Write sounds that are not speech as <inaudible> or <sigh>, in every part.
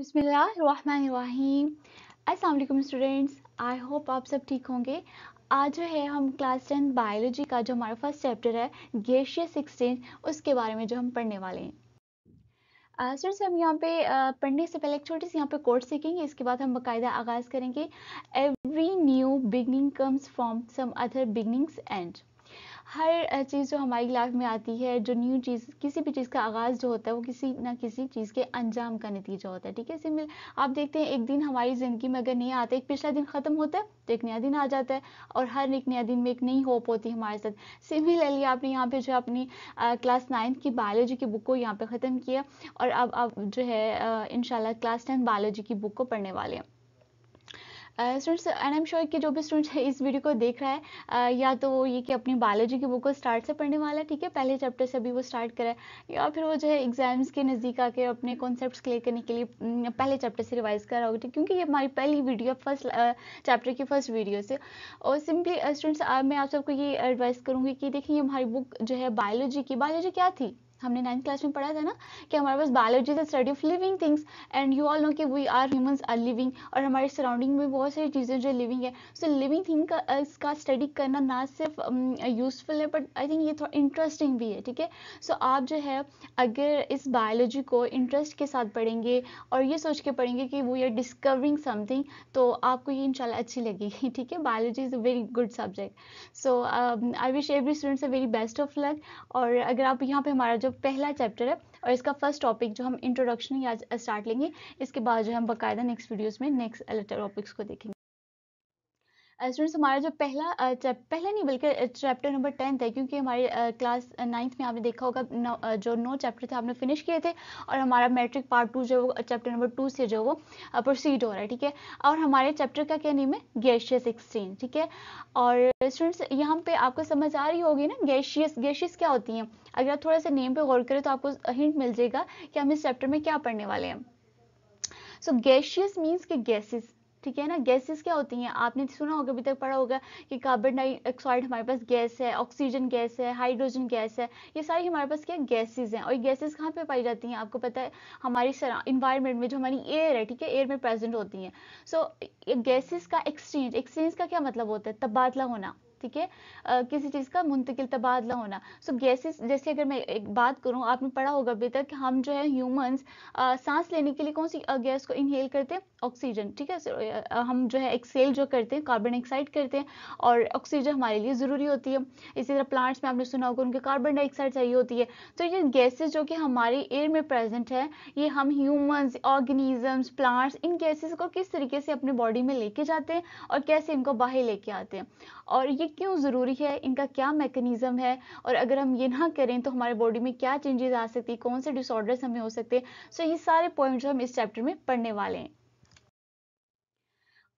बिस्मिल्लाहिर्रहमानिर्रहीम। अस्सलाम students, I hope आप सब ठीक होंगे। आज जो है हम क्लास टेन बायोलॉजी का जो हमारा फ़र्स्ट चैप्टर है, गेशियस एक्सचेंज, उसके बारे में जो हम पढ़ने वाले हैं। स्टूडेंट्स, हम यहाँ पे पढ़ने से पहले एक छोटी सी यहाँ पे कोर्स सीखेंगे, इसके बाद हम बाकायदा आगाज़ करेंगे। Every new beginning comes from some other beginnings and हर चीज़ जो हमारी लाइफ में आती है, जो न्यू चीज़, किसी भी चीज़ का आगाज़ जो होता है, वो किसी ना किसी चीज़ के अंजाम का नतीजा होता है, ठीक है? सिमिल, आप देखते हैं, एक दिन हमारी ज़िंदगी में अगर नहीं आता एक पिछला दिन ख़त्म होता है तो एक नया दिन आ जाता है, और हर एक नया दिन में एक नई होप होती है हमारे साथ। सिमिलरली आपने यहाँ पे जो अपनी क्लास नाइन्थ की बायोलॉजी की बुक को यहाँ पे ख़त्म किया, और अब आप जो है इनशाला क्लास टेंथ बायोलॉजी की बुक को पढ़ने वाले हैं। स्टूडेंट्स एंड एम श्योर कि जो भी स्टूडेंट इस वीडियो को देख रहा है uh, या तो वो ये कि अपनी बायोलॉजी की बुक को स्टार्ट से पढ़ने वाला है ठीक है पहले चैप्टर से अभी वो स्टार्ट करा है या फिर वो जो है एग्ज़ाम्स के नज़दीक आके अपने कॉन्सेप्ट क्लियर करने के लिए पहले चैप्टर से रिवाइज कर रहा होगा क्योंकि ये हमारी पहली वीडियो फ़र्स्ट चैप्टर की फ़र्स्ट वीडियो से। और सिंपली स्टूडेंट्स मैं आप सबको ये एडवाइस करूँगी कि देखिए हमारी बुक जो है बायोलॉजी की बायोलॉजी क्या थी? हमने नाइन्थ क्लास में पढ़ा था ना कि हमारे पास biology is study of living things and you all know कि we are humans are living और हमारे सराउंडिंग में बहुत सारी चीज़ें जो लिविंग है। सो लिविंग थिंग का इसका स्टडी करना ना सिर्फ़ यूज़फुल um, है बट आई थिंक ये थोड़ा इंटरेस्टिंग भी है ठीक है? सो आप जो है अगर इस बायोलॉजी को इंटरेस्ट के साथ पढ़ेंगे और ये सोच के पढ़ेंगे कि वो आर डिस्कवरिंग समथिंग तो आपको ये इंशाल्लाह अच्छी लगेगी <laughs> ठीक है? Biology is a very good subject so I wish every students a very best of luck और अगर आप यहाँ पे हमारा जो पहला चैप्टर है और इसका फ़र्स्ट टॉपिक जो हम इंट्रोडक्शन या स्टार्ट लेंगे, इसके बाद जो हम बाकायदा नेक्स्ट वीडियोस में नेक्स्ट टॉपिक्स को देखेंगे। स्टूडेंट्स हमारा जो पहला पहला नहीं, बल्कि चैप्टर नंबर टेंथ है क्योंकि हमारे क्लास नाइन्थ में आपने देखा होगा जो नो चैप्टर थे, आपने फिनिश किए थे, और हमारा मैट्रिक पार्ट टू जो चैप्टर नंबर टू से जो वो प्रोसीड हो रहा है, ठीक है? और हमारे चैप्टर का क्या नेम है? गैशियस एक्सचेंज ठीक है? और स्टूडेंट्स यहाँ पे आपको समझ आ रही होगी ना गैशियस गैशियस क्या होती हैं? अगर आप थोड़ा सा नेम पे गौर करें तो आपको हिंट मिल जाएगा कि हम इस चैप्टर में क्या पढ़ने वाले हैं। सो गैशियस मीन्स के गैसेस ठीक है ना? गैसेस क्या होती हैं? आपने सुना होगा अभी तक पढ़ा होगा कि कार्बन डाइऑक्साइड हमारे पास गैस है ऑक्सीजन गैस है हाइड्रोजन गैस है ये सारी हमारे पास क्या गैसेस हैं? और ये गैसेस कहाँ पे पाई जाती हैं? आपको पता है हमारी इन्वायरमेंट में जो हमारी एयर है ठीक है? एयर में प्रेजेंट होती हैं। सो so, का एक्सचेंज एक्सचेंज का क्या मतलब होता है? तबादला होना। ठीक है? किसी चीज़ का मुंतकिल तबादला होना। सो गैसेस जैसे अगर मैं एक बात करूँ, आपने पढ़ा होगा अभी तक हम जो है ह्यूमंस सांस लेने के लिए कौन सी गैस को इनहेल करते हैं? ऑक्सीजन ठीक है? हम जो है एक्सेल जो करते हैं कार्बन डाइऑक्साइड करते हैं और ऑक्सीजन हमारे लिए ज़रूरी होती है। इसी तरह प्लांट्स में आपने सुना होगा उनके कार्बन डाइऑक्साइड चाहिए होती है। तो ये गैसेज जो कि हमारी एयर में प्रेजेंट है, ये हम ह्यूमंस ऑर्गेनिजम्स प्लांट्स इन गैसेज को किस तरीके से अपने बॉडी में लेके जाते हैं और कैसे इनको बाहर लेके आते हैं? और ये क्यों ज़रूरी है? इनका क्या मैकेनिज़्म है? और अगर हम ये ना करें तो हमारे बॉडी में क्या चेंजेस आ सकती है? कौन से डिसऑर्डर्स हमें हो सकते हैं? सो ये सारे पॉइंट्स हम इस चैप्टर में पढ़ने वाले हैं।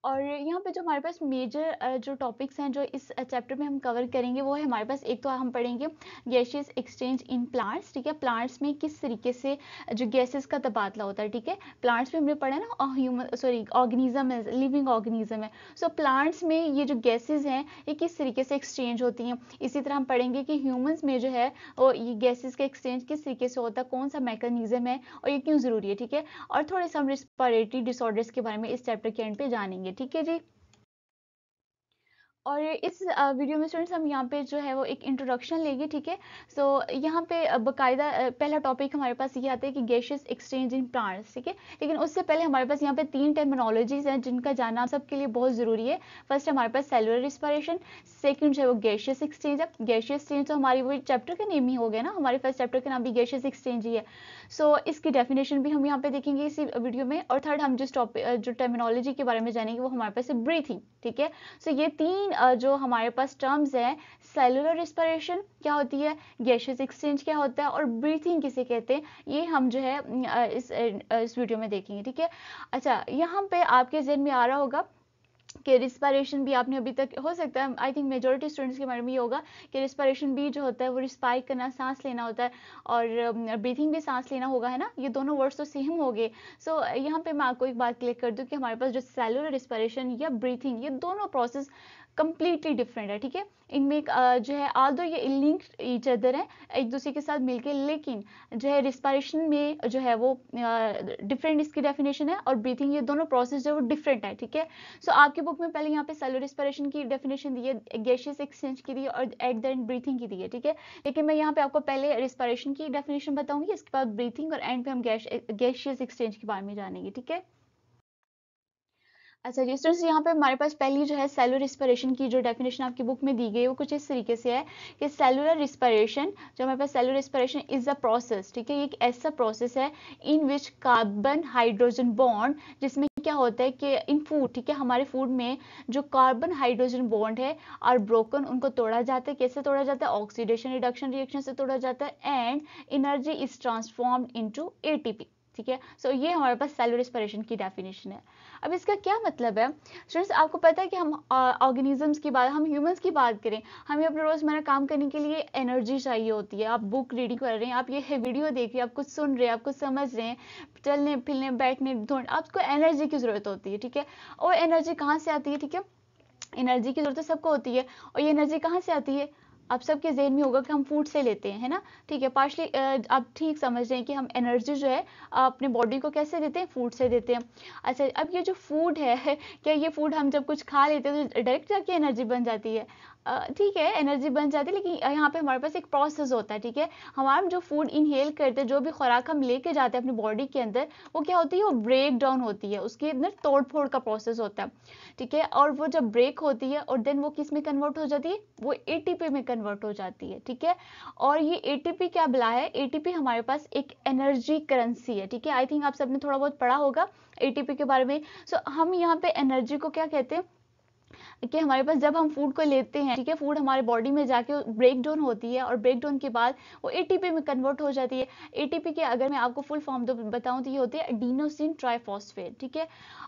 और यहाँ पे जो हमारे पास मेजर जो टॉपिक्स हैं जो इस चैप्टर में हम कवर करेंगे वो है हमारे पास एक तो हम पढ़ेंगे गैसेस एक्सचेंज इन प्लांट्स ठीक है? प्लांट्स में किस तरीके से जो गैसेस का तबादला होता है ठीक है? प्लांट्स में हमने पढ़ा ना ह्यूमन सॉरी ऑर्गेनिज्म है लिविंग ऑर्गेनिज्म है। सो so, प्लांट्स में ये जो गैसेज हैं ये किस तरीके से एक्सचेंज होती हैं? इसी तरह हम पढ़ेंगे कि ह्यूमन्स में जो है वो ये गैसेज का एक्सचेंज किस तरीके से होता है कौन सा मैकेनिज्म है और ये क्यों ज़रूरी है ठीक है? और थोड़े से हम रिस्पायरेटरी डिसऑर्डर्स के बारे में इस चैप्टर के एंड पे जानेंगे ठीक है जी। और इस वीडियो में स्टूडेंट्स हम यहाँ पे जो है वो एक इंट्रोडक्शन लेंगे ठीक है? सो यहाँ पे बाकायदा पहला टॉपिक हमारे पास ये आता है कि गैशियस एक्सचेंज इन प्लांट्स ठीक है? लेकिन उससे पहले हमारे पास यहाँ पे तीन टर्मिनोलॉजीज हैं जिनका जानना सबके लिए बहुत ज़रूरी है। फ़र्स्ट हमारे पास सेलुलर रिस्पायरेशन सेकेंड जो है वो गैशियस एक्सचेंज है। गैशियस एक्सचेंज तो हमारी वही चैप्टर का नेम ही हो गया ना हमारे फ़र्स्ट चैप्टर का नाम भी गैशियस एक्सचेंज ही है। सो so, इसकी डेफिनेशन भी हम यहाँ पे देखेंगे इसी वीडियो में। और थर्ड हम जिस टॉपिक जो टर्मिनोलॉजी के बारे में जानेंगे वो हमारे पास ब्रीथिंग ठीक है? सो ये तीन जो हमारे पास टर्म्स हैं सेलुलर रिस्परेशन क्या होती है गैशियस एक्सचेंज क्या होता है और ब्रीथिंग किसे कहते हैं, ये हम जो है इस इस वीडियो में देखेंगे, ठीक है? अच्छा यहाँ पे आपके जहन में आ रहा होगा कि रिस्पायरेशन भी आपने अभी तक हो सकता है आई थिंक मेजोरिटी स्टूडेंट्स के बारे में ये होगा कि रिस्पायरेशन भी जो होता है वो रिस्पायर करना सांस लेना होता है और ब्रीथिंग भी सांस लेना होगा है ना? ये दोनों वर्ड्स तो सेम हो गए। सो so, यहाँ पे मैं आपको एक बात क्लियर कर दूँ कि हमारे पास जो सेलुलर रिस्पायरेशन या ब्रीथिंग ये दोनों प्रोसेस कंप्लीटली डिफरेंट है ठीक है? इनमें एक जो है आल दो ये लिंक ईच अदर है एक दूसरे के साथ मिलके लेकिन जो है रिस्पायरेशन में जो है वो डिफरेंट इसकी डेफिनेशन है और ब्रीथिंग ये दोनों प्रोसेस जो है वो डिफरेंट है ठीक है? सो आपकी बुक में पहले यहाँ पे सेलो रिस्पायरेशन की डेफिनेशन दी है गैशियस एक्सचेंज की दी है और एट द एंड ब्रीथिंग की दी है, ठीक है? लेकिन मैं यहाँ पे आपको पहले रिस्पायरेशन की डेफिनेशन बताऊँगी, इसके बाद ब्रीथिंग और एंड पे हम गैशियस एक्सचेंज के बारे में जानेंगे, ठीक है? अच्छा जी स्टूडेंट्स यहाँ पे हमारे पास पहली जो है सेलुलर रिस्पिरेशन की जो डेफिनेशन आपकी बुक में दी गई है, वो कुछ इस तरीके से है कि सेलुलर रिस्पिरेशन जो हमारे पास cellular respiration is a process ठीक है? ये एक ऐसा प्रोसेस है in which carbon hydrogen bond जिसमें क्या होता है कि इन फ़ूड ठीक है, हमारे फ़ूड में जो कार्बन हाइड्रोजन बॉन्ड है और ब्रोकन उनको तोड़ा जाता है। कैसे तोड़ा जाता है? ऑक्सीडेशन रिडक्शन रिएक्शन से तोड़ा जाता है। And energy is transformed into ATP ठीक है? सो ये हमारे पास सेलुलर रिस्पिरेशन की डेफिनेशन है। अब इसका क्या मतलब है? स्टूडेंट्स आपको पता है कि हम ऑर्गेनिजम्स की बात, हम ह्यूमंस की बात करें, हमें अपने रोज़मर्रा काम करने के लिए एनर्जी चाहिए होती है। आप बुक रीडिंग कर रहे हैं, आप ये वीडियो देख रहे हैं, आप कुछ सुन रहे हैं, आप कुछ समझ रहे हैं, चलने, फिरने, बैठने धोने आपको एनर्जी की ज़रूरत होती है, ठीक है? और एनर्जी कहाँ से आती है, ठीक है? एनर्जी की ज़रूरत तो सबको होती है, और ये एनर्जी कहाँ से आती है? आप सबके जेहन में होगा कि हम फ़ूड से लेते हैं, है ना? ठीक है पार्शली आप ठीक समझ रहे हैं कि हम एनर्जी जो है, अपने बॉडी को कैसे देते हैं? फ़ूड से देते हैं। अच्छा अब ये जो फ़ूड है, <laughs> क्या ये फ़ूड हम जब कुछ खा लेते हैं तो डायरेक्ट जाके एनर्जी बन जाती है? ठीक है एनर्जी बन जाती है लेकिन यहाँ पे हमारे पास एक प्रोसेस होता है ठीक है? हमारा जो फ़ूड इनहेल करते हैं जो भी खुराक हम लेके जाते हैं अपनी बॉडी के अंदर वो क्या होती है? वो ब्रेक डाउन होती है उसके अंदर तोड़ फोड़ का प्रोसेस होता है ठीक है? और वो जब ब्रेक होती है और देन वो किसमें कन्वर्ट हो जाती है? वो ए में कन्वर्ट हो जाती है ठीक है? और ये एटीपी क्या बुला है? एटीपी हमारे पास एक एनर्जी करेंसी है ठीक है? आई थिंक आप सबने थोड़ा बहुत पढ़ा होगा एटीपी के बारे में। सो so, हम यहाँ पे एनर्जी को क्या कहते हैं? कि हमारे पास जब हम फ़ूड को लेते हैं, ठीक है फ़ूड हमारे बॉडी में जाके ब्रेक डाउन होती है और ब्रेक डाउन के बाद वो एटीपी में कन्वर्ट हो जाती है। एटीपी के अगर मैं आपको फुल फॉर्म बताऊँ तो ये होती है एडीनोसिन ट्राइफॉस्फेट ठीक है?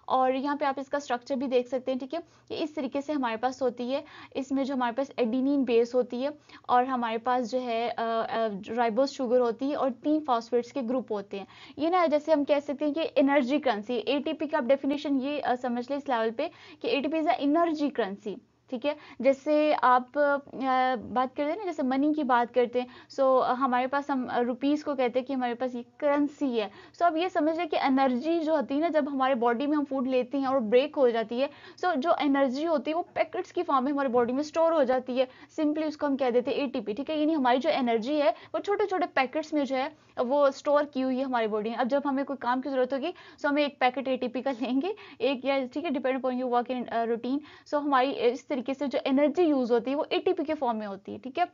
और यहाँ पे आप इसका स्ट्रक्चर भी देख सकते हैं, ठीक है? ये इस तरीके से हमारे पास होती है। इसमें जो हमारे पास एडिनिन बेस होती है और हमारे पास जो है राइबोस शुगर होती है और तीन फॉस्फेट्स के ग्रुप होते हैं। ये ना जैसे हम कह सकते हैं कि एनर्जी करेंसी एटीपी का आप डेफिनेशन ये समझ लें इस लेवल पे कि A is energy currency currency. ठीक है? जैसे आप बात करते हैं ना, जैसे मनी की बात करते हैं सो हमारे पास हम रुपीज़ को कहते हैं कि हमारे पास ये करेंसी है। सो अब ये समझ लें कि एनर्जी जो होती है ना, जब हमारे बॉडी में हम फ़ूड लेते हैं और ब्रेक हो जाती है सो जो एनर्जी होती है, वो पैकेट्स की फॉर्म में हमारे बॉडी में स्टोर हो जाती है। सिंपली उसको हम कह देते हैं एटीपी ठीक है? यानी हमारी जो एनर्जी है, वो छोटे छोटे पैकेट्स में जो है, वो स्टोर की हुई है हमारी बॉडी में। अब जब हमें कोई काम की ज़रूरत होगी सो हमें एक पैकेट एटीपी का लेंगे, एक या, ठीक है? Depend upon you work in routine so हमारी इस तरीके से जो एनर्जी यूज़ होती है, वो एटीपी के फॉर्म में होती है, ठीक है?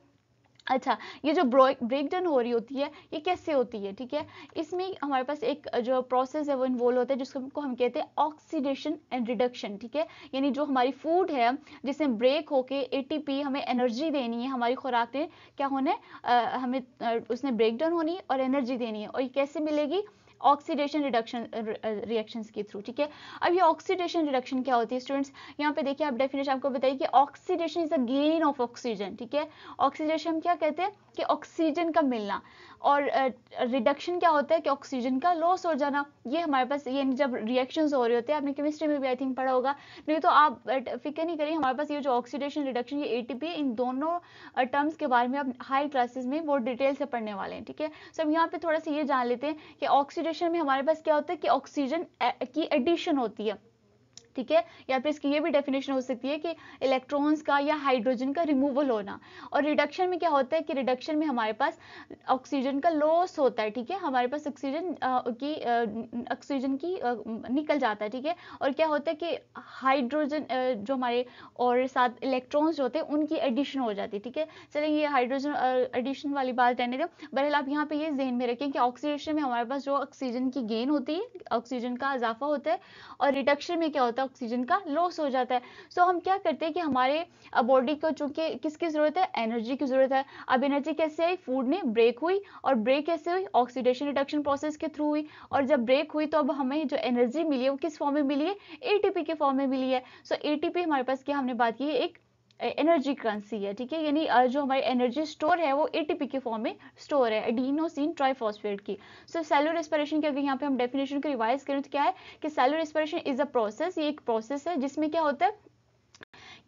अच्छा ये जो ब्रेक डाउन हो रही होती है, ये कैसे होती है, ठीक है? इसमें हमारे पास एक जो प्रोसेस है, वो इन्वॉल्व होता है, जिसको हम कहते हैं ऑक्सीडेशन एंड रिडक्शन ठीक है? यानी जो हमारी फ़ूड है जिसमें ब्रेक होके एटीपी हमें एनर्जी देनी है, हमारी खुराक में क्या होना है? हमें उसने ब्रेक डाउन होनी है और एनर्जी देनी है, और ये कैसे मिलेगी? ऑक्सीडेशन रिडक्शन रिएक्शंस के थ्रू ठीक है? अब ये ऑक्सीडेशन रिडक्शन क्या होती है स्टूडेंट्स यहाँ पे देखिए आप डेफिनेशन आपको बताइए कि oxidation is a gain of oxygen ठीक है? ऑक्सीडेशन क्या कहते हैं? कि ऑक्सीजन का मिलना। और रिडक्शन uh, क्या होता है कि ऑक्सीजन का लॉस हो जाना। ये हमारे पास ये जब रिएक्शन हो रहे होते हैं आपने केमिस्ट्री में भी आई थिंक पढ़ा होगा। नहीं तो आप फ़िक्र नहीं करिए हमारे पास ये जो ऑक्सीडेशन रिडक्शन ये एटीपी इन दोनों टर्म्स के बारे में आप हाई क्लासेस में बहुत डिटेल से पढ़ने वाले हैं ठीक है? सो हम यहाँ पे थोड़ा सा ये जान लेते हैं कि ऑक्सीडेशन में हमारे पास क्या होता है कि ऑक्सीजन की एडिशन होती है। ठीक है? या फिर इसकी ये भी डेफिनेशन हो सकती है कि इलेक्ट्रॉन्स का या हाइड्रोजन का रिमूवल होना। और रिडक्शन में क्या होता है कि रिडक्शन में हमारे पास ऑक्सीजन का लॉस होता है ठीक है? हमारे पास ऑक्सीजन की ऑक्सीजन की आ, निकल जाता है ठीक है? और क्या होता है कि हाइड्रोजन जो हमारे और साथ इलेक्ट्रॉन्स जो होते हैं उनकी एडिशन हो जाती है ठीक है? चलिए ये हाइड्रोजन एडिशन वाली बात रहने दो। बहरहाल आप यहाँ पे ये जहन में रखें कि ऑक्सीडेशन में हमारे पास जो ऑक्सीजन की गेन होती है ऑक्सीजन का इजाफा होता है और रिडक्शन में क्या होता है है ऑक्सीजन का लॉस हो जाता है। सो so, हम क्या करते हैं कि हमारे बॉडी को चूँकि किसकी ज़रूरत है? एनर्जी की ज़रूरत है। अब एनर्जी कैसे आई? फ़ूड ने ब्रेक हुई और ब्रेक कैसे हुई? ऑक्सीडेशन रिडक्शन प्रोसेस के थ्रू हुई। और जब ब्रेक हुई तो अब हमें जो एनर्जी मिली है वो किस फॉर्म में मिली है? ए के फॉर्म में मिली है। सो so, ए हमारे पास क्या हमने बात की एक एनर्जी करंसी है, ठीक है? यानी जो हमारी एनर्जी स्टोर है, वो एटीपी के फॉर्म में स्टोर है एडीनोसिन ट्राइफॉस्फेट की। सो सेलुलर रेस्पिरेशन की अगर यहाँ पे हम डेफिनेशन को रिवाइज करें तो क्या है कि cellular respiration is a process ये एक प्रोसेस है, जिसमें क्या होता है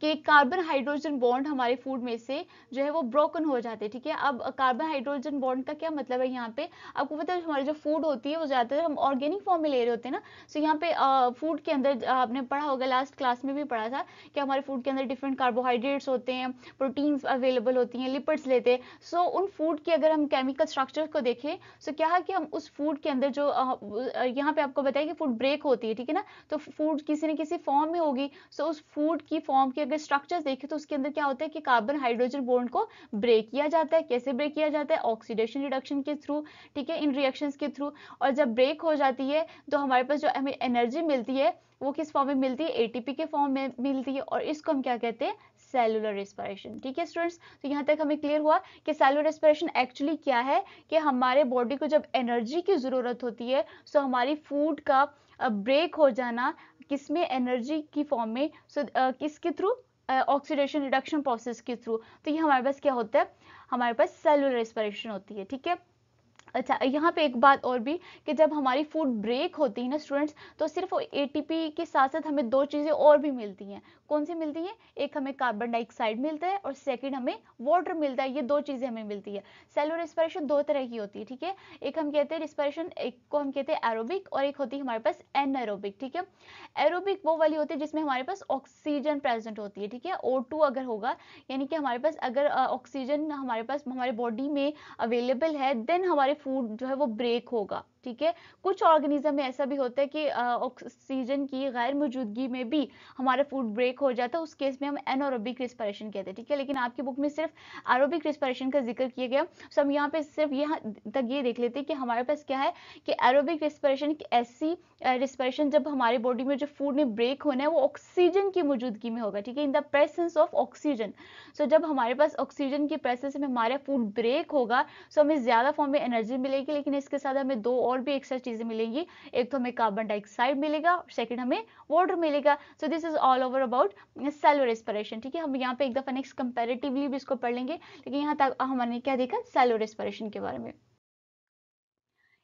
कि कार्बन हाइड्रोजन बॉन्ड हमारे फ़ूड में से जो है वो ब्रोकन हो जाते हैं, ठीक है? अब कार्बन हाइड्रोजन बॉन्ड का क्या मतलब है यहाँ पे? आपको पता है हमारी जो फ़ूड होती है वो ज़्यादातर हम ऑर्गेनिक फॉर्म में ले रहे होते हैं ना? सो यहाँ पे फ़ूड के अंदर आपने पढ़ा होगा लास्ट क्लास में भी पढ़ा था कि हमारे फ़ूड के अंदर डिफरेंट कार्बोहाइड्रेट्स होते हैं प्रोटीन्स अवेलेबल होती हैं लिपिड्स लेते हैं। सो उन फ़ूड की अगर हम केमिकल स्ट्रक्चर को देखें सो क्या है कि हम उस फ़ूड के अंदर जो यहाँ पे आपको बताया कि फ़ूड ब्रेक होती है, ठीक है ना? तो फ़ूड किसी न किसी फॉर्म में होगी सो उस फ़ूड की फॉर्म की स्ट्रक्चर देखें तो उसके अंदर क्या होता है कि कार्बन हाइड्रोजन बॉन्ड को ब्रेक किया जाता है। कैसे ब्रेक किया जाता है? ऑक्सीडेशन रिडक्शन के थ्रू ठीक है? इन रिएक्शन के थ्रू और जब ब्रेक हो जाती है तो हमारे पास जो हमें एनर्जी मिलती है, वो किस फॉर्म में मिलती है? एटीपी के फॉर्म में मिलती है। और इसको हम क्या कहते हैं? सेलुलर रेस्पिरेशन ठीक है स्टूडेंट्स तो यहाँ तक हमें क्लियर हुआ कि सेलुलर रेस्पिरेशन एक्चुअली क्या है? कि हमारे बॉडी को जब एनर्जी की ज़रूरत होती है सो हमारी फ़ूड का ब्रेक हो जाना किसमें एनर्जी की फॉर्म में सो किसके थ्रू ऑक्सीडेशन रिडक्शन प्रोसेस के थ्रू तो ये हमारे पास क्या होता है? हमारे पास सेलुलर रेस्परेशन होती है, ठीक है? अच्छा यहाँ पे एक बात और भी कि जब हमारी फ़ूड ब्रेक होती है ना स्टूडेंट्स तो सिर्फ़ एटीपी के साथ साथ हमें दो चीज़ें और भी मिलती हैं। कौन सी मिलती है? एक हमें कार्बन डाइऑक्साइड मिलता है और सेकंड हमें वाटर मिलता है। ये दो चीज़ें हमें मिलती है। सेलुलर रिस्पायरेशन दो तरह की होती है, ठीक है? एक हम कहते हैं रिस्पायरेशन एक को हम कहते हैं एरोबिक और एक होती है हमारे पास एनएरोबिक ठीक है? एरोबिक वो वाली होती है जिसमें हमारे पास ऑक्सीजन प्रेजेंट होती है, ठीक है? ओ अगर होगा, यानी कि हमारे पास अगर ऑक्सीजन हमारे पास, हमारे बॉडी में अवेलेबल है देन हमारे फ़ूड जो है वो ब्रेक होगा। ठीक है? कुछ ऑर्गेनिज्म में ऐसा भी होता है कि ऑक्सीजन की गैर मौजूदगी में भी हमारा फ़ूड ब्रेक हो जाता है। उस केस में हम एनोरोबिक रिस्पायरेशन कहते हैं, ठीक है? लेकिन आपकी बुक में सिर्फ़ एरोबिक रिस्पायरेशन का ज़िक्र किया गया। सो हम यहाँ पे सिर्फ़ यहाँ तक ये देख लेते हैं कि हमारे पास क्या है कि एरोबिक रिस्पायरेशन ऐसी रिस्पायरेशन जब हमारे बॉडी में जो फ़ूड में ब्रेक होना है, वो ऑक्सीजन की मौजूदगी में होगा, ठीक है? In the presence of oxygen so जब हमारे पास ऑक्सीजन की प्रेसेंस में हमारा फ़ूड ब्रेक होगा सो हमें ज़्यादा फॉर्म में एनर्जी मिलेगी, लेकिन इसके साथ हमें दो और भी एक्स्ट्रा चीज़ें मिलेंगी। एक तो हमें कार्बन डाइऑक्साइड मिलेगा और सेकंड हमें वाटर मिलेगा। So this is all over about cellular respiration ठीक है? हम यहाँ पे एक दफ़ा नेक्स्ट कंपेरेटिवली भी इसको पढ़ लेंगे, लेकिन यहाँ तक हमने क्या देखा? सेलो रेस्पिरेशन के बारे में।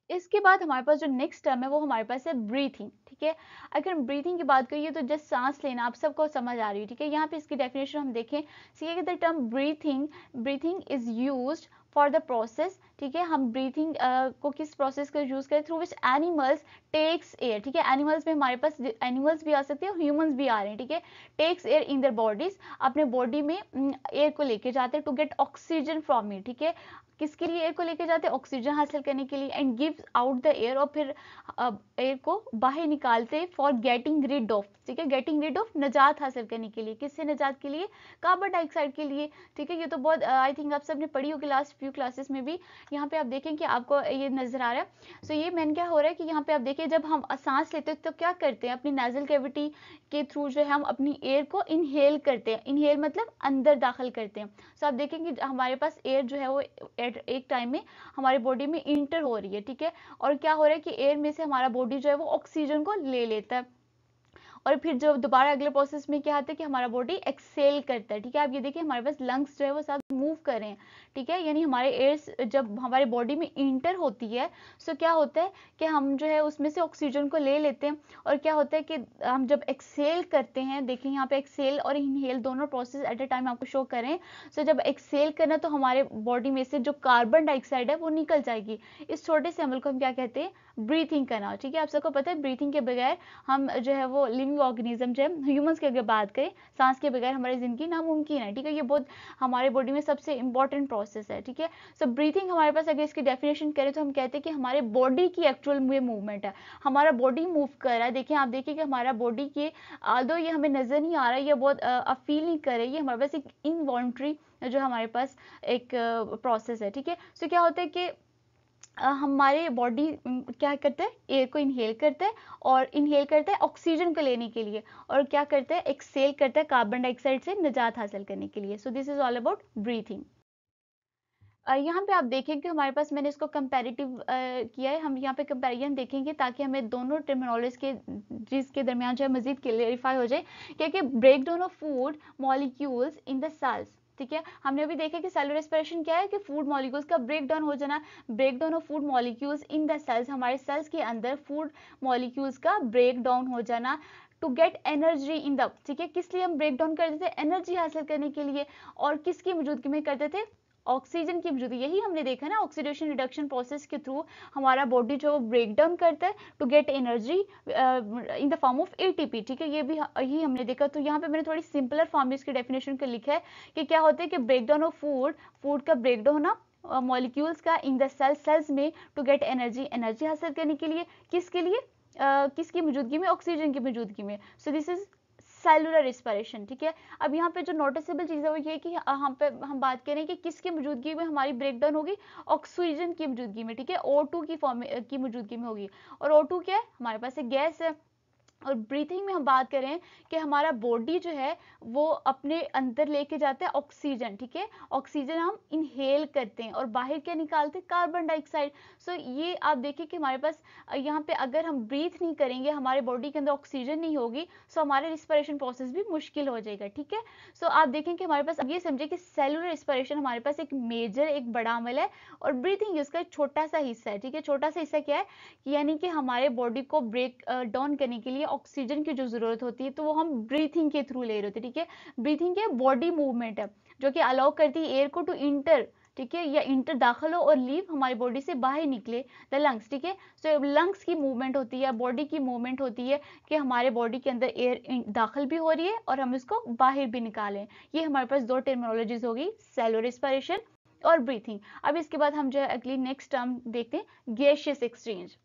इसके बाद हमारे पास जो नेक्स्ट टर्म है, वो हमारे पास है ब्रीथिंग ठीक है? अगर हम ब्रीथिंग की बात करिए तो जस्ट सांस लेना, आप सबको समझ आ रही है, ठीक है? यहाँ पे इसकी डेफिनेशन हम देखें। See the term breathing breathing is used for the process ठीक है, हम ब्रीथिंग को किस प्रोसेस का यूज़ करें? Through which animals takes air ठीक है? एनिमल्स में हमारे पास एनिमल्स भी आ सकते हैं ह्यूमंस भी आ रहे हैं, ठीक है? Takes air in their bodies अपने बॉडी में एयर को लेके जाते हैं to get oxygen from it ठीक है? किसके लिए एयर को लेके जाते हैं? ऑक्सीजन हासिल करने के लिए and give out the air और फिर एयर को बाहर निकालते फॉर गेटिंग रिड ऑफ़ ठीक है? गेटिंग रिड ऑफ़ नजात हासिल करने के लिए। किससे नजात के लिए? कार्बन डाइऑक्साइड के लिए, ठीक है? ये तो बहुत आई थिंक आप सबने पढ़ी होगी लास्ट फ्यू क्लासेस में भी। यहाँ पे आप देखें कि आपको ये नज़र आ रहा है। सो so, ये मैन क्या हो रहा है कि यहाँ पे आप देखिए जब हम सांस लेते हैं तो क्या करते हैं अपनी नेजल कैविटी के थ्रू जो है हम अपनी एयर को इनहेल करते हैं। इनहेल मतलब अंदर दाखिल करते हैं। सो so, आप देखें कि हमारे पास एयर जो है वो एक टाइम में हमारी बॉडी में इंटर हो रही है ठीक है? और क्या हो रहा है कि एयर में से हमारा बॉडी जो है वो ऑक्सीजन को ले लेता है। और फिर जो दोबारा अगले प्रोसेस में क्या आता है कि हमारा बॉडी एक्सेल करता है, ठीक है? आप ये देखिए, हमारे पास लंग्स जो है वो सब मूव कर रहे हैं, ठीक है? यानी हमारे एयर्स जब हमारे बॉडी में इंटर होती है सो क्या होता है कि हम जो है उसमें से ऑक्सीजन को ले लेते हैं और क्या होता है कि हम जब एक्सेल करते हैं, देखिए यहाँ पे एक्सेल और इनहेल दोनों प्रोसेस एट ए टाइम आपको शो करें सो जब एक्सेल करना तो हमारे बॉडी में से जो कार्बन डाइऑक्साइड है वो निकल जाएगी। इस छोटे से अमल को हम क्या कहते हैं? ब्रीथिंग करना, ठीक है? आप सबको पता है ब्रीथिंग के बगैर हम जो है वो लिविंग ऑर्गेनिज्म जो है ह्यूमंस की अगर बात करें, सांस के बगैर हमारी ज़िंदगी नामुमकिन है, ठीक है? ये बहुत हमारे बॉडी में सबसे इंपॉर्टेंट प्रोसेस है, ठीक है? सो ब्रीथिंग हमारे पास अगर इसकी डेफिनेशन करें तो हम कहते हैं कि हमारे बॉडी की एक्चुअल में मूवमेंट है। हमारा बॉडी मूव कर रहा है। देखिए, आप देखिए कि हमारा बॉडी के आदो ये हमें नज़र नहीं आ रहा है ये बहुत फील नहीं कर रही है हमारे पास एक इनवॉन्ट्री जो हमारे पास एक प्रोसेस है, ठीक है? सो क्या होता है कि हमारे बॉडी क्या करते हैं? एयर को इनहेल करते हैं और इनहेल करते हैं ऑक्सीजन को लेने के लिए और क्या करते हैं? एक्सेल करते हैं कार्बन डाइऑक्साइड से निजात हासिल करने के लिए। So this is all about breathing यहाँ पे आप देखेंगे कि हमारे पास मैंने इसको कंपैरेटिव किया है। हम यहाँ पे कंपैरिजन देखेंगे ताकि हमें दोनों टर्मिनोलॉजी के जिसके दरमियान जो है मजीद क्लियरिफाई हो जाए। क्योंकि break down of food molecules in the cells ठीक है? हमने अभी देखा कि सेलुलर रेस्पिरेशन क्या है कि फ़ूड मॉलिक्यूल्स का ब्रेक डाउन हो जाना break down of food molecules in the cells हमारे सेल्स के अंदर फ़ूड मॉलिक्यूल्स का ब्रेक डाउन हो जाना to get energy in the ठीक है? किस लिए हम ब्रेक डाउन करते थे एनर्जी हासिल करने के लिए और किसकी मौजूदगी में करते थे? ऑक्सीजन की मौजूदगी यही हमने देखा ना ऑक्सीडेशन रिडक्शन प्रोसेस के थ्रू हमारा बॉडी जो ब्रेक डाउन करता है to get energy in the form of ATP ठीक है? ये भी यही हमने देखा। तो यहाँ पे मैंने थोड़ी सिंपलर फॉर्म में इसकी डेफिनेशन कर लिखा है कि क्या होता है कि break down of food food का ब्रेक डाउन होना मॉलिक्यूल्स का इन द सेल सेल्स में टू गेट एनर्जी एनर्जी हासिल करने के लिए किसके लिए? Uh, किसकी मौजूदगी में? ऑक्सीजन की मौजूदगी में। So this is cellular respiration ठीक है? अब यहाँ पे जो नोटिसेबल चीज़ है वो ये कि हम पे, हम बात करें कि किसकी मौजूदगी में हमारी ब्रेकडाउन होगी? ऑक्सीजन की मौजूदगी में, ठीक है? ओ टू की फॉर्म की मौजूदगी में होगी। और ओ क्या है? हमारे पास एक गैस है। और ब्रीथिंग में हम बात करें कि हमारा बॉडी जो है, वो अपने अंदर लेके जाता है ऑक्सीजन ठीक है? ऑक्सीजन हम इनहेल करते हैं और बाहर क्या निकालते हैं? कार्बन डाइऑक्साइड सो ये आप देखिए कि हमारे पास, यहाँ पे अगर हम ब्रीथ नहीं करेंगे, हमारे बॉडी के अंदर ऑक्सीजन नहीं होगी सो हमारे रिस्परेशन प्रोसेस भी मुश्किल हो जाएगा, ठीक है? सो आप देखें कि हमारे पास, अब ये समझे कि सेलुलर रिस्परेशन हमारे पास एक मेजर एक बड़ा अमल है और ब्रीथिंग उसका एक छोटा सा हिस्सा है, ठीक है? छोटा सा हिस्सा क्या है? यानी कि हमारे बॉडी को ब्रेक डाउन करने के लिए ऑक्सीजन की जो ज़रूरत होती है तो वो हम ब्रीथिंग के थ्रू ले रहे होते हैं, ठीक है? ब्रीथिंग क्या बॉडी मूवमेंट है, जो कि अलाउ करती है एयर को टू इंटर ठीक है? या इंटर दाखिल हो और लीव हमारी बॉडी से बाहर निकले द लंग्स ठीक है? सो लंग्स की मूवमेंट होती है बॉडी की मूवमेंट होती है कि हमारे बॉडी के अंदर एयर दाखिल भी हो रही है और हम इसको बाहर भी निकालें। ये हमारे पास दो टर्मिनोलॉजीज होगी सेलो रिस्पायरेशन और ब्रीथिंग अब इसके बाद हम जो है अगली नेक्स्ट टर्म देखते हैं गैशियस एक्सचेंज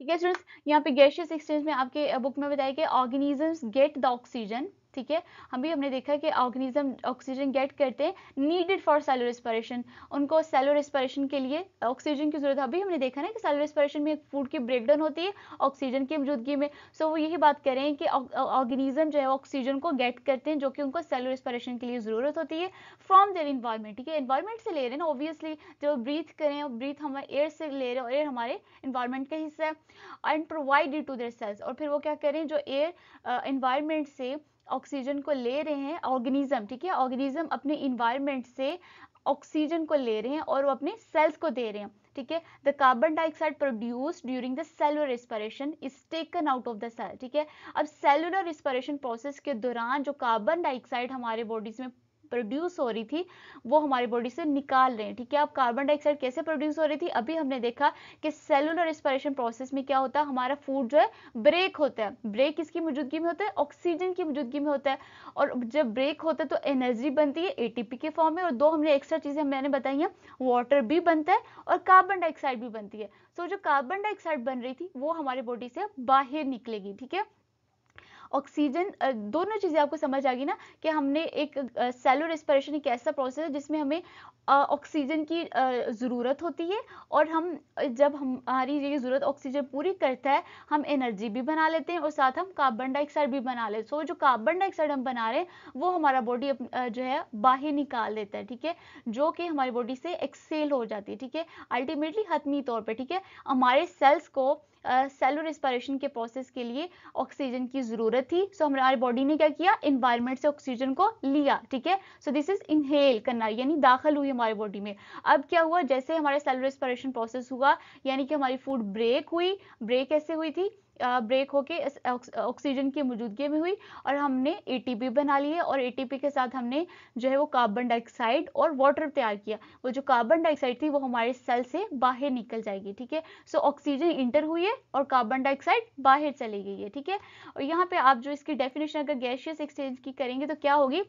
ठीक है स्टूडेंट्स यहाँ पे गैशियस एक्सचेंज में आपके बुक में बताया कि ऑर्गेनिजम्स गेट द ऑक्सीजन ठीक है? हम भी हमने देखा कि ऑर्गेनिज्म ऑक्सीजन गेट करते हैं नीडेड फॉर सेलुलर रेस्पिरेशन उनको सेलुलर रेस्पिरेशन के लिए ऑक्सीजन की ज़रूरत अभी हमने देखा ना कि सेलुलर रेस्पिरेशन में फ़ूड की ब्रेकडाउन होती है ऑक्सीजन की मौजूदगी में। सो वो यही बात कर रहे हैं कि ऑर्गेनिज्म जो है ऑक्सीजन को गेट करते हैं, जो कि उनको सेलुलर रेस्पिरेशन के लिए ज़रूरत होती है फ्रॉम देयर इन्वायरमेंट ठीक है? इन्वायरमेंट से ले रहे हैं ना ऑब्वियसली जो ब्रीथ करें ब्रीथ हम एयर से ले रहे हैं एयर हमारे इन्वायरमेंट का हिस्सा है and provide to their cells और फिर वो क्या करें? जो एयर इन्वायरमेंट से ऑक्सीजन को ले रहे हैं ऑर्गेनिज्म ठीक है? ऑर्गेनिज्म अपने इन्वायरमेंट से ऑक्सीजन को ले रहे हैं और वो अपने सेल्स को दे रहे हैं, ठीक है? The carbon dioxide produce during the cellular respiration is taken out of the cell ठीक है? अब सेलुलर रिस्परेशन प्रोसेस के दौरान जो कार्बन डाइऑक्साइड हमारे बॉडीज में प्रोड्यूस हो रही थी, वो हमारी बॉडी से निकाल रहे हैं, ठीक है? अब कार्बन डाइऑक्साइड कैसे प्रोड्यूस हो रही थी? अभी हमने देखा कि सेलुलर रिस्पायरेशन प्रोसेस में क्या होता है? हमारा फ़ूड जो है ब्रेक होता है। ब्रेक किसकी मौजूदगी में होता है? ऑक्सीजन की मौजूदगी में होता है। और जब ब्रेक होता है तो एनर्जी बनती है एटीपी के फॉर्म में। और दो हमने एक्स्ट्रा चीज़ें मैंने बताई हैं वाटर भी बनता है और कार्बन डाइऑक्साइड भी बनती है। सो जो कार्बन डाइऑक्साइड बन रही थी, वो हमारी बॉडी से बाहर निकलेगी, ठीक है? ऑक्सीजन दोनों चीज़ें आपको समझ आ गई ना कि हमने एक सेलो रेस्पिरेशन एक ऐसा प्रोसेस है जिसमें हमें ऑक्सीजन की ज़रूरत होती है और हम जब हमारी ये ज़रूरत ऑक्सीजन पूरी करता है, हम एनर्जी भी बना लेते हैं और साथ हम कार्बन डाइऑक्साइड भी बना लेते हैं। सो जो कार्बन डाइऑक्साइड हम बना रहे हैं, वो हमारा बॉडी जो है, बाहर निकाल देता है, ठीक है? जो कि हमारी बॉडी से एक्सेल हो जाती है, ठीक है? अल्टीमेटली हतमी तौर पर ठीक है? हमारे सेल्स को सेलुलर रिस्पायरेशन के प्रोसेस के लिए ऑक्सीजन की ज़रूरत थी सो so, हमारी बॉडी ने क्या किया? इन्वायरमेंट से ऑक्सीजन को लिया ठीक है? सो दिस इज़ इनहेल करना यानी दाखिल हुई हमारी बॉडी में। अब क्या हुआ? जैसे हमारे सेल रेस्परेशन प्रोसेस हुआ यानी कि हमारी फ़ूड ब्रेक हुई ब्रेक ऐसे हुई थी? ब्रेक होके इस ऑक्सीजन की मौजूदगी में हुई और हमने एटीपी बना लिए और एटीपी के साथ हमने जो है वो कार्बन डाइऑक्साइड और वाटर तैयार किया। वो जो कार्बन डाइऑक्साइड थी वो हमारे सेल से बाहर निकल जाएगी, ठीक है? सो ऑक्सीजन इंटर हुई है और कार्बन डाइऑक्साइड बाहर चली गई है, ठीक है? और यहाँ पे आप जो इसकी डेफिनेशन अगर गैशियस एक्सचेंज की करेंगे तो क्या होगी?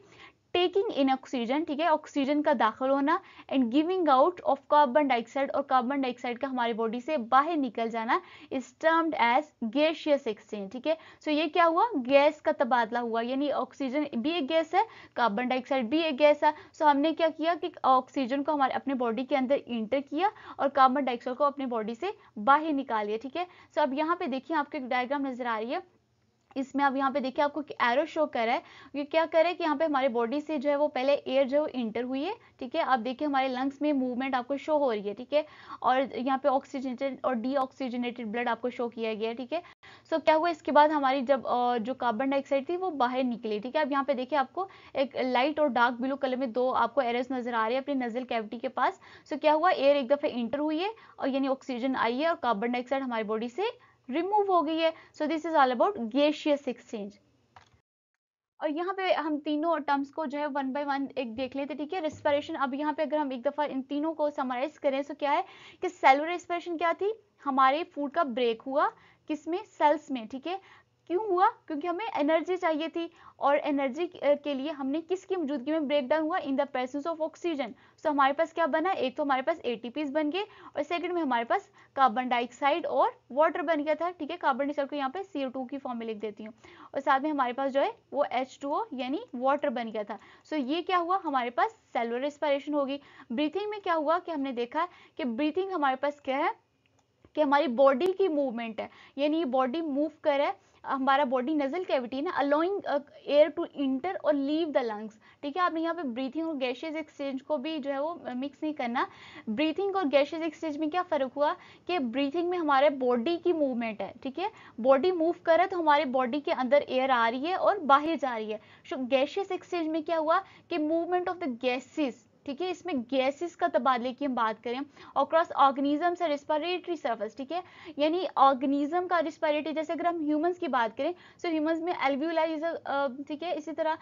टेकिंग इन ऑक्सीजन ठीक है? ऑक्सीजन का दाखिल होना and giving out of carbon dioxide और कार्बन डाइऑक्साइड का हमारी बॉडी से बाहर निकल जाना is termed as gaseous exchange ठीक है? सो ये क्या हुआ? गैस का तबादला हुआ, यानी ऑक्सीजन भी एक गैस है कार्बन डाइऑक्साइड भी एक गैस है। सो हमने क्या किया कि ऑक्सीजन को हमारे अपने बॉडी के अंदर इंटर किया और कार्बन डाइऑक्साइड को अपने बॉडी से बाहर निकाल लिया, ठीक है? सो अब यहाँ पे देखिए आपको एक डायग्राम नज़र आ रही है। इसमें अब यहाँ पे देखिए, आपको एरो शो कर रहा है। ये क्या कर रहा है कि यहाँ पे हमारे बॉडी से जो है वो पहले एयर जो है वो इंटर हुई है, ठीक है? आप देखिए हमारे लंग्स में मूवमेंट आपको शो हो रही है, ठीक है? और यहाँ पे ऑक्सीजनेटेड और डीऑक्सीजनेटेड ब्लड आपको शो किया गया है, ठीक है? सो क्या हुआ? इसके बाद हमारी जब जो कार्बन डाइऑक्साइड थी वो बाहर निकली, ठीक है? अब यहाँ पे देखिए आपको एक लाइट और डार्क ब्लू कलर में दो आपको एरस नज़र आ रही है अपनी नजल कैविटी के पास। सो क्या हुआ? एयर एक दफे इंटर हुई है और यानी ऑक्सीजन आई है और कार्बन डाइऑक्साइड हमारी बॉडी से रिमूव हो गई है। So this is all about gaseous exchange और यहाँ पे हम तीनों टर्म्स को जो है वन बाय वन एक देख लेते, ठीक है? रेस्पिरेशन अब यहाँ पे अगर हम एक दफ़ा इन तीनों को समराइज करें तो क्या है कि सेलुलर रेस्पिरेशन क्या थी? हमारे फ़ूड का ब्रेक हुआ किसमें? सेल्स में, ठीक है? क्यों हुआ? क्योंकि हमें एनर्जी चाहिए थी और एनर्जी के लिए हमने किसकी मौजूदगी में ब्रेक डाउन हुआ? In the presence of oxygen so हमारे पास क्या बना? एक तो हमारे पास एटीपीज बन गए और सेकंड में हमारे पास कार्बन डाइऑक्साइड और वाटर बन गया था। ठीक है? कार्बन डाइऑक्साइड को यहाँ पे सी की फॉर्म में लिख देती हूँ। और साथ में हमारे पास जो है, वो एच यानी वाटर बन गया था। सो ये क्या हुआ? हमारे पास सेलुलर रेस्पायरेशन होगी। ब्रीथिंग में क्या हुआ? कि हमने देखा कि ब्रीथिंग हमारे पास क्या है? कि हमारी बॉडी की मूवमेंट है। यानी बॉडी मूव करे हमारा बॉडी नजल कैविटी ना अलोइंग एयर टू इंटर और लीव द लंग्स ठीक है, आपने यहाँ पे ब्रीथिंग और गैशियस एक्सचेंज को भी जो है वो मिक्स नहीं करना। ब्रीथिंग और गैशियस एक्सचेंज में क्या फ़र्क हुआ कि ब्रीथिंग में हमारे बॉडी की मूवमेंट है। ठीक है बॉडी मूव करे तो हमारे बॉडी के अंदर एयर आ रही है और बाहर जा रही है। सो गैशियस एक्सचेंज में क्या हुआ कि मूवमेंट ऑफ़ द गैसेस ठीक है, इसमें गैसेस का तबादले की हम बात करें और क्रॉस ऑर्गेनिज्म से रिस्पायरेटरी सर्फेस ठीक है? यानी ऑर्गेनिज्म का रिस्पायरेटरी जैसे अगर हम ह्यूमंस की बात करें सो ह्यूमंस में एल्व्यूलाइज ठीक है, इसी तरह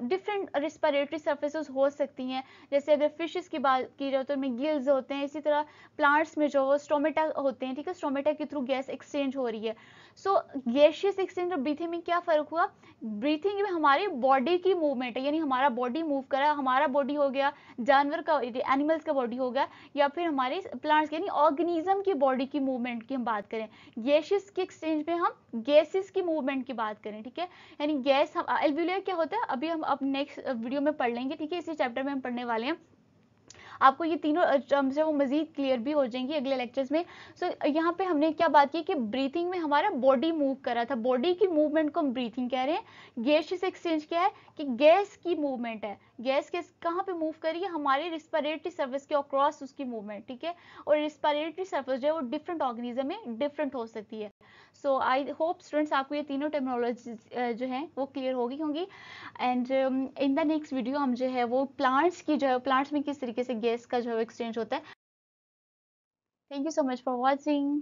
डिफरेंट रिस्पायरेटरी सर्फेसेस हो सकती हैं। जैसे अगर फिशेस की बात की जाए तो उनमें गिल्स होते हैं, इसी तरह प्लांट्स में जो स्टोमेटा होते हैं, ठीक है स्टोमेटा के थ्रू गैस एक्सचेंज हो रही है। सो गैशियस एक्सचेंज और ब्रीथिंग में क्या फ़र्क हुआ? ब्रीथिंग में हमारी बॉडी की मूवमेंट है, यानी हमारा बॉडी मूव करा, हमारा बॉडी हो गया, जानवर का एनिमल्स का बॉडी हो गया, या फिर हमारे प्लांट्स यानी ऑर्गेनिज्म की बॉडी की मूवमेंट की हम बात करें। गैशियस के एक्सचेंज में हम गैसेस की मूवमेंट की बात करें, ठीक है? यानी गैस हम एल्व्यूलियर क्या होता है? अभी हम अब नेक्स्ट वीडियो में पढ़ लेंगे, ठीक है? इसी चैप्टर में हम पढ़ने वाले हैं। आपको ये तीनों टर्म्स है वो मजीद क्लियर भी हो जाएँगी अगले लेक्चर्स में। सो so, यहाँ पे हमने क्या बात की कि ब्रीथिंग में हमारा बॉडी मूव करा था। बॉडी की मूवमेंट को हम ब्रीथिंग कह रहे हैं। गैस एक्सचेंज क्या है कि गैस की मूवमेंट है। गैस के कहाँ पे मूव करी है? हमारे रिस्पायरेटरी सर्विस के अक्रॉस उसकी मूवमेंट ठीक है? और रिस्पायरेटरी सर्विस जो है वो डिफरेंट ऑर्गेनिज्म में डिफरेंट हो सकती है। सो आई होप स्टूडेंट्स आपको ये तीनों टेक्नोलॉजी जो है, वो क्लियर होगी। होंगी and in the next video हम जो है वो प्लांट्स की जो है प्लांट्स में किस तरीके से गैस का जो है एक्सचेंज होता है। Thank you so much for watching